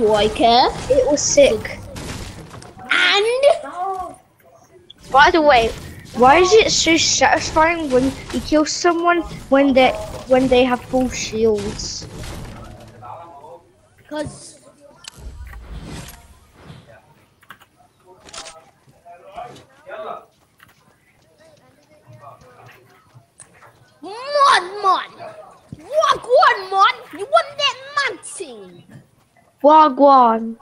Do I care? It was sick. And By the way, why is it so satisfying when you kill someone when they when they have full shields? because Mon mon, what one mon? You want that man thing? Wagwan.